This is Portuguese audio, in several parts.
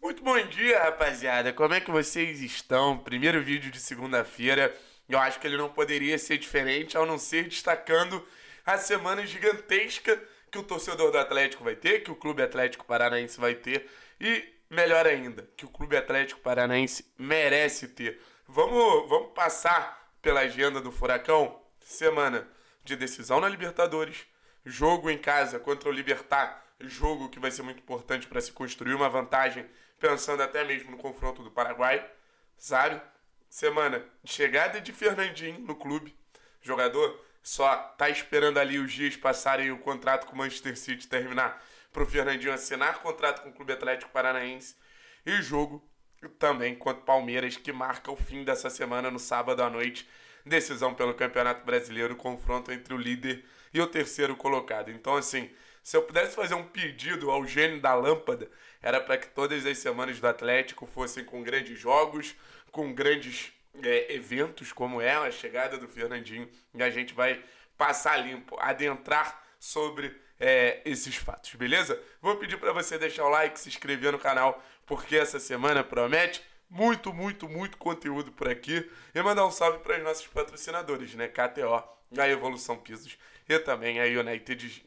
Muito bom dia, rapaziada. Como é que vocês estão? Primeiro vídeo de segunda-feira. Eu acho que ele não poderia ser diferente, ao não ser destacando a semana gigantesca que o torcedor do Atlético vai ter, que o Clube Atlético Paranaense vai ter e, melhor ainda, que o Clube Atlético Paranaense merece ter. Vamos, vamos passar pela agenda do Furacão? Semana de decisão na Libertadores, jogo em casa contra o Libertar, jogo que vai ser muito importante para se construir uma vantagem, pensando até mesmo no confronto do Paraguai, sabe? Semana de chegada de Fernandinho no clube, jogador só tá esperando ali os dias passarem o contrato com o Manchester City terminar para o Fernandinho assinar contrato com o Clube Atlético Paranaense e jogo também contra o Palmeiras que marca o fim dessa semana no sábado à noite decisão pelo Campeonato Brasileiro, confronto entre o líder e o terceiro colocado. Então, assim, se eu pudesse fazer um pedido ao gênio da lâmpada, era para que todas as semanas do Atlético fossem com grandes jogos, com grandes é, eventos, como é a chegada do Fernandinho, e a gente vai passar limpo, adentrar sobre é, esses fatos, beleza? Vou pedir para você deixar o like, se inscrever no canal, porque essa semana promete muito, muito, muito conteúdo por aqui. E mandar um salve para os nossos patrocinadores, né? KTO, a Evolução Pisos e também a United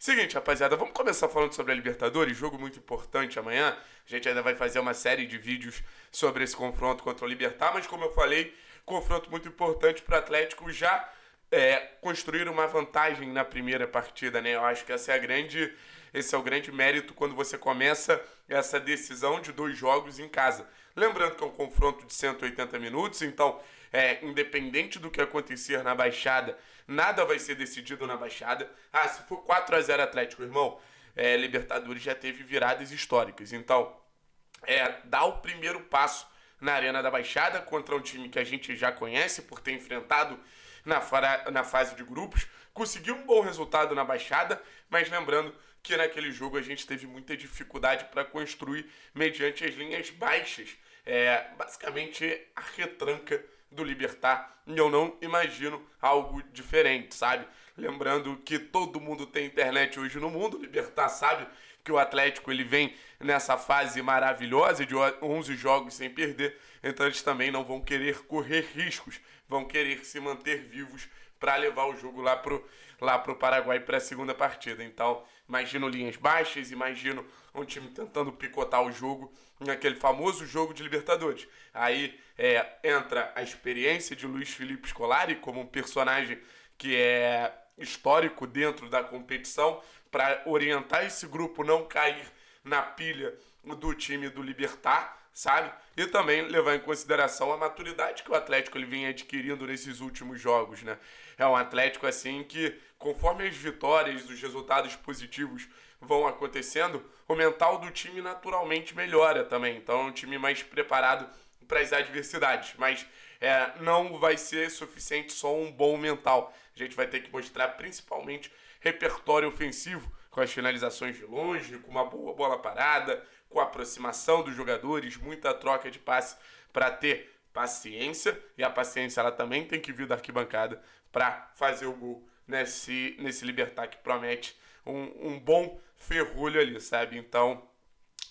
Seguinte, rapaziada, vamos começar falando sobre a Libertadores, jogo muito importante amanhã. A gente ainda vai fazer uma série de vídeos sobre esse confronto contra o Libertar, mas como eu falei, confronto muito importante para o Atlético já é, construir uma vantagem na primeira partida, né? Eu acho que essa é a grande, esse é o grande mérito quando você começa essa decisão de dois jogos em casa. Lembrando que é um confronto de 180 minutos, então, é, independente do que acontecer na Baixada, nada vai ser decidido na Baixada. Ah, se for 4 a 0 Atlético, irmão, é, Libertadores já teve viradas históricas. Então, é, dá o primeiro passo na Arena da Baixada contra um time que a gente já conhece por ter enfrentado na, na fase de grupos. Conseguiu um bom resultado na Baixada, mas lembrando que naquele jogo a gente teve muita dificuldade para construir mediante as linhas baixas. É, basicamente a retranca do Libertar. E eu não imagino algo diferente, sabe? Lembrando que todo mundo tem internet hoje no mundo, o Libertar sabe que o Atlético ele vem nessa fase maravilhosa de 11 jogos sem perder, então eles também não vão querer correr riscos, vão querer se manter vivos para levar o jogo lá pro, lá pro Paraguai para a segunda partida. Então, imagino linhas baixas, imagino um time tentando picotar o jogo naquele famoso jogo de Libertadores. Aí é, entra a experiência de Luiz Felipe Scolari como um personagem que é histórico dentro da competição para orientar esse grupo não cair na pilha do time do Libertar sabe? E também levar em consideração a maturidade que o Atlético ele vem adquirindo nesses últimos jogos, né? É um Atlético assim que, conforme as vitórias, os resultados positivos vão acontecendo, o mental do time naturalmente melhora também. Então é um time mais preparado para as adversidades, mas é, não vai ser suficiente só um bom mental. A gente vai ter que mostrar principalmente repertório ofensivo com as finalizações de longe, com uma boa bola parada, com aproximação dos jogadores, muita troca de passe para ter paciência e a paciência ela também tem que vir da arquibancada para fazer o gol nesse, nesse Libertar que promete um, um bom ferrolho ali, sabe? Então,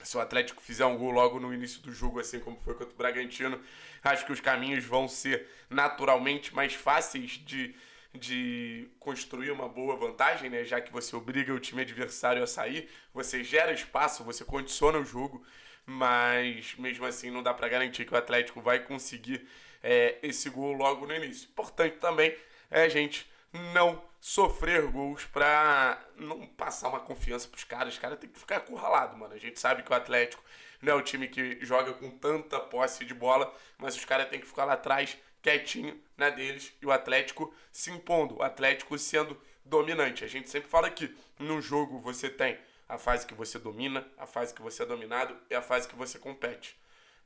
se o Atlético fizer um gol logo no início do jogo, assim como foi contra o Bragantino, acho que os caminhos vão ser naturalmente mais fáceis de, de construir uma boa vantagem, né? Já que você obriga o time adversário a sair, você gera espaço, você condiciona o jogo, mas mesmo assim não dá para garantir que o Atlético vai conseguir é, esse gol logo no início. Importante também é a gente não sofrer gols para não passar uma confiança pros caras. Os caras tem que ficar acurralado, mano. A gente sabe que o Atlético não é o time que joga com tanta posse de bola, mas os caras têm que ficar lá atrás quietinho na deles e o Atlético se impondo, o Atlético sendo dominante. A gente sempre fala que no jogo você tem a fase que você domina, a fase que você é dominado e a fase que você compete.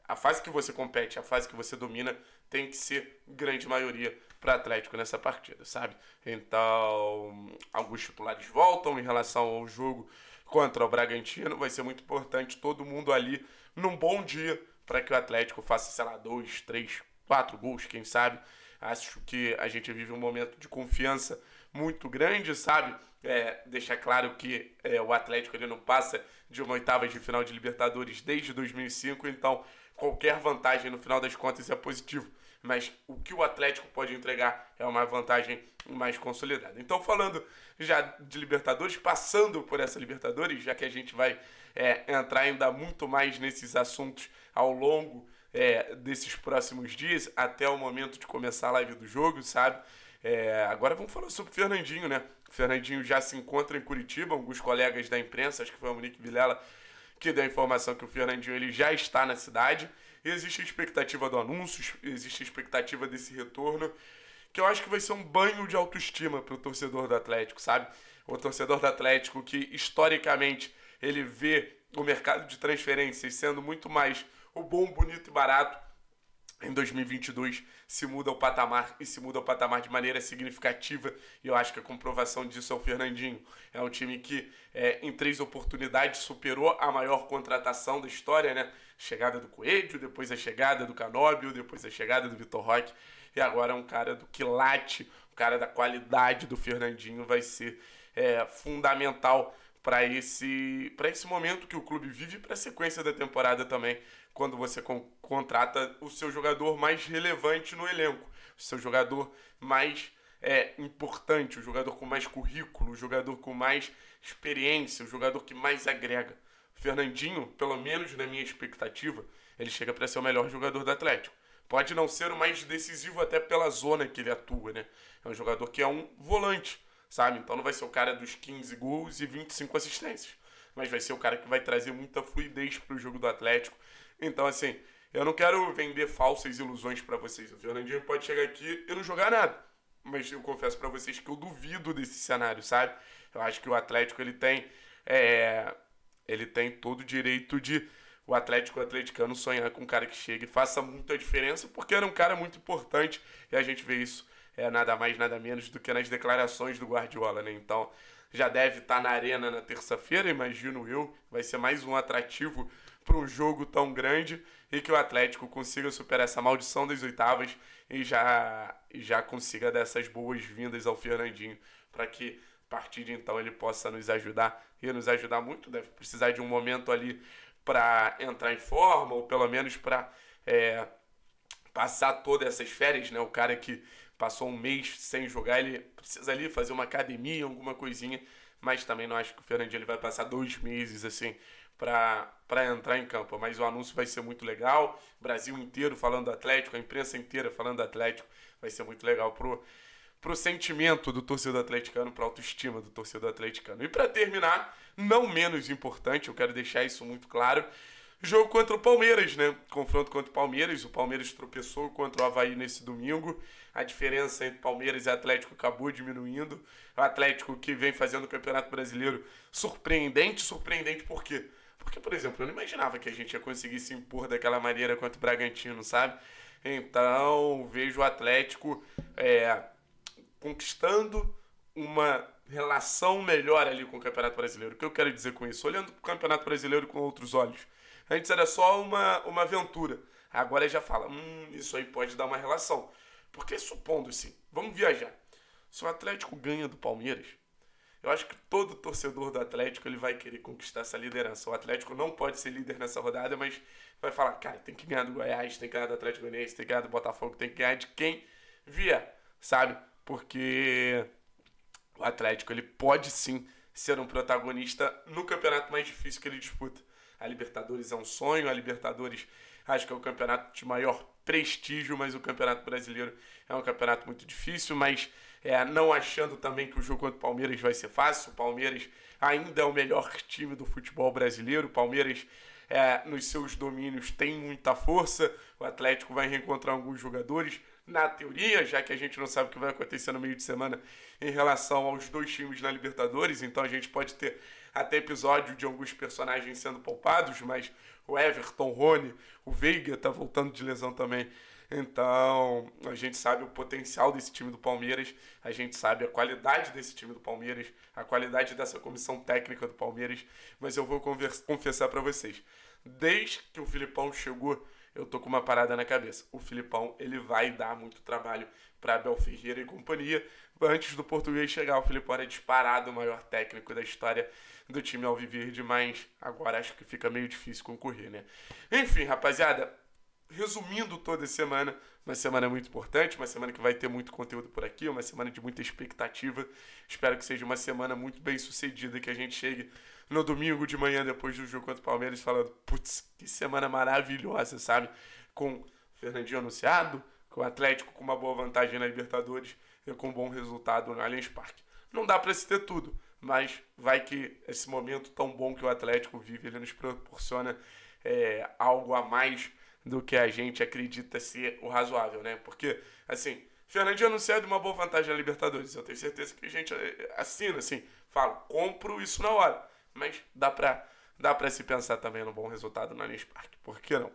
A fase que você compete, a fase que você domina, tem que ser grande maioria para Atlético nessa partida, sabe? Então, alguns titulares voltam em relação ao jogo contra o Bragantino. Vai ser muito importante todo mundo ali num bom dia para que o Atlético faça, sei lá, dois, três, quatro gols, quem sabe. Acho que a gente vive um momento de confiança muito grande, sabe? É, deixar claro que é, o Atlético ele não passa de uma oitava de final de Libertadores desde 2005, então qualquer vantagem no final das contas é positivo. Mas o que o Atlético pode entregar é uma vantagem mais consolidada. Então, falando já de Libertadores, passando por essa Libertadores, já que a gente vai é, entrar ainda muito mais nesses assuntos ao longo é, desses próximos dias, até o momento de começar a live do jogo, sabe? É, agora vamos falar sobre o Fernandinho, né? O Fernandinho já se encontra em Curitiba, alguns colegas da imprensa, acho que foi o Monique Vilela que deu a informação que o Fernandinho ele já está na cidade. Existe a expectativa do anúncio, existe a expectativa desse retorno, que eu acho que vai ser um banho de autoestima para o torcedor do Atlético, sabe? O torcedor do Atlético que historicamente ele vê o mercado de transferências sendo muito mais o bom, bonito e barato em 2022 se muda o patamar e se muda o patamar de maneira significativa. E eu acho que a comprovação disso é o Fernandinho. É um time que, é, em três oportunidades, superou a maior contratação da história, né? Chegada do Coelho, depois a chegada do Canóbio, depois a chegada do Vitor Roque. E agora um cara do quilate, um cara da qualidade do Fernandinho vai ser é, fundamental para esse, esse momento que o clube vive para a sequência da temporada também quando você con contrata o seu jogador mais relevante no elenco, o seu jogador mais é, importante, o jogador com mais currículo, o jogador com mais experiência, o jogador que mais agrega. Fernandinho, pelo menos na minha expectativa, ele chega para ser o melhor jogador do Atlético. Pode não ser o mais decisivo até pela zona que ele atua, né? É um jogador que é um volante, sabe? Então não vai ser o cara dos 15 gols e 25 assistências, mas vai ser o cara que vai trazer muita fluidez para o jogo do Atlético, então, assim, eu não quero vender falsas ilusões para vocês. O Fernandinho pode chegar aqui e não jogar nada. Mas eu confesso para vocês que eu duvido desse cenário, sabe? Eu acho que o Atlético ele tem é, ele tem todo o direito de o Atlético o atleticano sonhar com um cara que chegue e faça muita diferença, porque era um cara muito importante e a gente vê isso é nada mais nada menos do que nas declarações do Guardiola, né? Então, já deve estar tá na arena na terça-feira, imagino eu, vai ser mais um atrativo para um jogo tão grande e que o Atlético consiga superar essa maldição das oitavas e já, já consiga dessas boas-vindas ao Fernandinho para que a partir de então ele possa nos ajudar e nos ajudar muito. Deve precisar de um momento ali para entrar em forma ou pelo menos para é, passar todas essas férias, né? O cara que passou um mês sem jogar, ele precisa ali fazer uma academia, alguma coisinha, mas também não acho que o Fernandinho ele vai passar dois meses assim para entrar em campo. Mas o anúncio vai ser muito legal. Brasil inteiro falando do Atlético, a imprensa inteira falando do Atlético. Vai ser muito legal pro, pro sentimento do torcedor atleticano, pra autoestima do torcedor atleticano. E para terminar, não menos importante, eu quero deixar isso muito claro. Jogo contra o Palmeiras, né? Confronto contra o Palmeiras. O Palmeiras tropeçou contra o Havaí nesse domingo. A diferença entre Palmeiras e Atlético acabou diminuindo. O Atlético que vem fazendo o Campeonato Brasileiro surpreendente. Surpreendente por quê? Porque, por exemplo, eu não imaginava que a gente ia conseguir se impor daquela maneira contra o Bragantino, sabe? Então, vejo o Atlético é, conquistando uma relação melhor ali com o Campeonato Brasileiro. O que eu quero dizer com isso? Olhando para o Campeonato Brasileiro com outros olhos. Antes era só uma, uma aventura. Agora já fala, hum, isso aí pode dar uma relação. Porque supondo assim, vamos viajar. Se o Atlético ganha do Palmeiras, eu acho que todo torcedor do Atlético ele vai querer conquistar essa liderança. O Atlético não pode ser líder nessa rodada, mas vai falar, cara, tem que ganhar do Goiás, tem que ganhar do Atlético Goianiense, tem que ganhar do Botafogo, tem que ganhar de quem vier, sabe? Porque o Atlético ele pode sim ser um protagonista no campeonato mais difícil que ele disputa. A Libertadores é um sonho, a Libertadores acho que é o campeonato de maior prestígio, mas o Campeonato Brasileiro é um campeonato muito difícil, mas é, não achando também que o jogo contra o Palmeiras vai ser fácil. O Palmeiras ainda é o melhor time do futebol brasileiro. O Palmeiras, é, nos seus domínios, tem muita força. O Atlético vai reencontrar alguns jogadores. Na teoria, já que a gente não sabe o que vai acontecer no meio de semana em relação aos dois times na Libertadores, então a gente pode ter até episódio de alguns personagens sendo poupados, mas o Everton, Rony, o Veiga tá voltando de lesão também. Então, a gente sabe o potencial desse time do Palmeiras, a gente sabe a qualidade desse time do Palmeiras, a qualidade dessa comissão técnica do Palmeiras, mas eu vou confessar para vocês. Desde que o Filipão chegou eu tô com uma parada na cabeça. O Filipão, ele vai dar muito trabalho para Abel Ferreira e companhia. Antes do português chegar, o Filipão é disparado o maior técnico da história do time Alviverde, mas agora acho que fica meio difícil concorrer, né? Enfim, rapaziada, resumindo toda a semana, uma semana muito importante, uma semana que vai ter muito conteúdo por aqui, uma semana de muita expectativa. Espero que seja uma semana muito bem sucedida, que a gente chegue no domingo de manhã, depois do jogo contra o Palmeiras, falando, putz, que semana maravilhosa, sabe? Com Fernandinho anunciado, com o Atlético com uma boa vantagem na Libertadores e com um bom resultado no Allianz Parque. Não dá para se ter tudo, mas vai que esse momento tão bom que o Atlético vive, ele nos proporciona é, algo a mais do que a gente acredita ser o razoável, né? Porque, assim, Fernandinho anunciado uma boa vantagem na Libertadores. Eu tenho certeza que a gente eh, assina, assim, fala, compro isso na hora. Mas dá pra, dá pra se pensar também no bom resultado na Allianz Parque. Por que não?